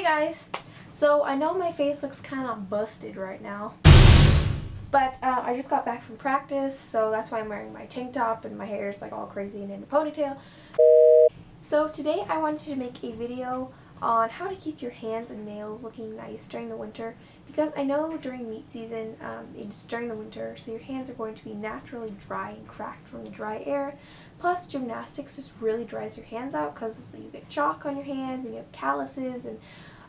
Hey guys! So I know my face looks kind of busted right now. But uh, I just got back from practice, so that's why I'm wearing my tank top and my hair is like all crazy and in a ponytail. So today I wanted to make a video on how to keep your hands and nails looking nice during the winter because I know during meet season um, it's during the winter so your hands are going to be naturally dry and cracked from the dry air plus gymnastics just really dries your hands out because you get chalk on your hands and you have calluses and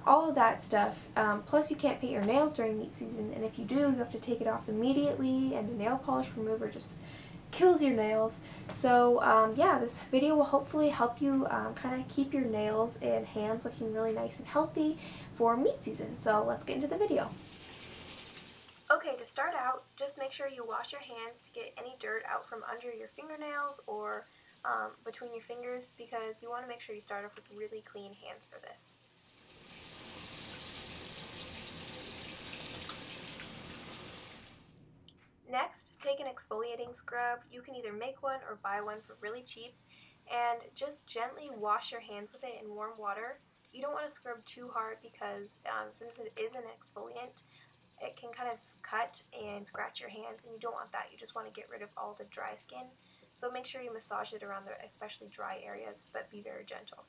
all of that stuff. Um, plus you can't paint your nails during meet season and if you do you have to take it off immediately and the nail polish remover just kills your nails. So um, yeah, this video will hopefully help you um, kind of keep your nails and hands looking really nice and healthy for meet season. So let's get into the video. Okay, to start out, just make sure you wash your hands to get any dirt out from under your fingernails or um, between your fingers because you want to make sure you start off with really clean hands for this. Next, take an exfoliating scrub. You can either make one or buy one for really cheap and just gently wash your hands with it in warm water. You don't want to scrub too hard because um, since it is an exfoliant, it can kind of cut and scratch your hands and you don't want that. You just want to get rid of all the dry skin. So make sure you massage it around the especially dry areas, but be very gentle.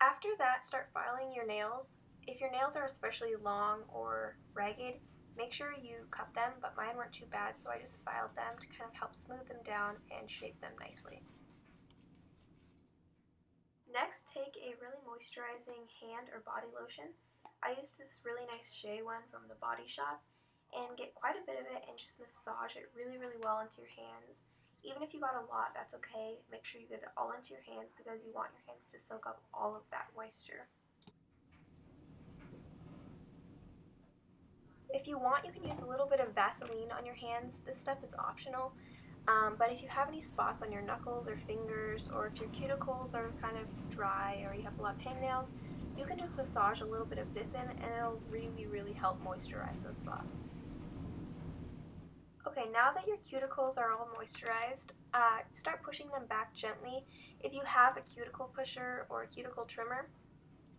After that, start filing your nails. If your nails are especially long or ragged, Make sure you cut them, but mine weren't too bad, so I just filed them to kind of help smooth them down and shape them nicely. Next, take a really moisturizing hand or body lotion. I used this really nice Shea one from the Body Shop and get quite a bit of it and just massage it really, really well into your hands. Even if you got a lot, that's okay. Make sure you get it all into your hands because you want your hands to soak up all of that moisture. You want, you can use a little bit of Vaseline on your hands. This stuff is optional. Um, but if you have any spots on your knuckles or fingers, or if your cuticles are kind of dry or you have a lot of hangnails, you can just massage a little bit of this in and it'll really, really help moisturize those spots. Okay, now that your cuticles are all moisturized, uh, start pushing them back gently. If you have a cuticle pusher or a cuticle trimmer,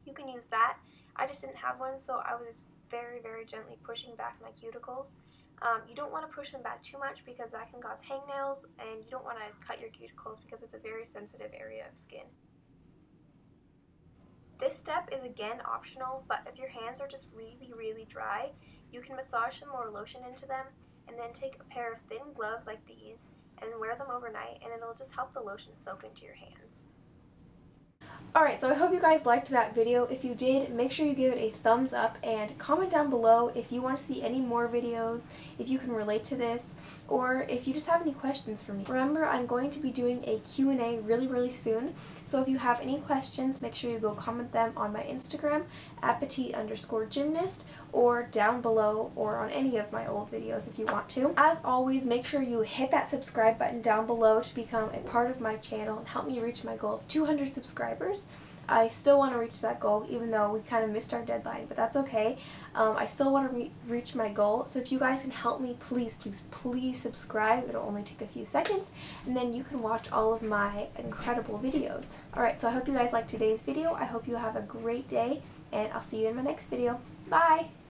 you can use that. I just didn't have one, so I was very, very gently pushing back my cuticles. Um, you don't want to push them back too much because that can cause hangnails and you don't want to cut your cuticles because it's a very sensitive area of skin. This step is again optional, but if your hands are just really, really dry, you can massage some more lotion into them and then take a pair of thin gloves like these and wear them overnight and it'll just help the lotion soak into your hands. Alright, so I hope you guys liked that video. If you did, make sure you give it a thumbs up and comment down below if you want to see any more videos, if you can relate to this, or if you just have any questions for me. Remember, I'm going to be doing a Q&A really, really soon, so if you have any questions, make sure you go comment them on my Instagram, at petite underscore gymnast, or down below, or on any of my old videos if you want to. As always, make sure you hit that subscribe button down below to become a part of my channel and help me reach my goal of 200 subscribers. I still want to reach that goal even though we kind of missed our deadline, but that's okay. Um, I still want to re reach my goal, so if you guys can help me, please, please, please subscribe. It'll only take a few seconds, and then you can watch all of my incredible videos. Alright, so I hope you guys liked today's video. I hope you have a great day, and I'll see you in my next video. Bye!